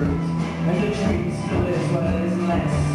birds, and the trees still is what it is less.